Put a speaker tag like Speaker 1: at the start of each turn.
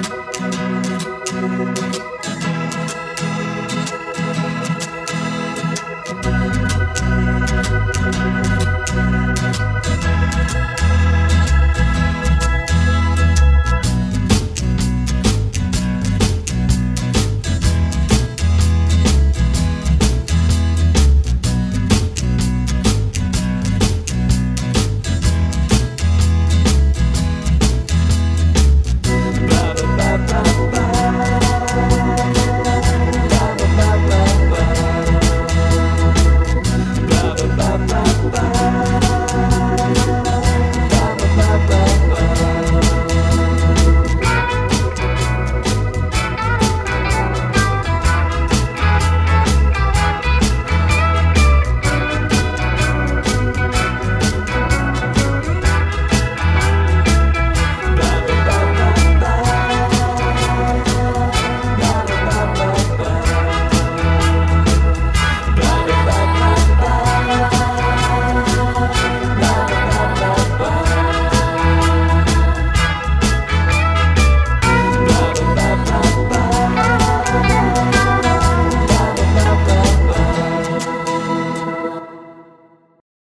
Speaker 1: Música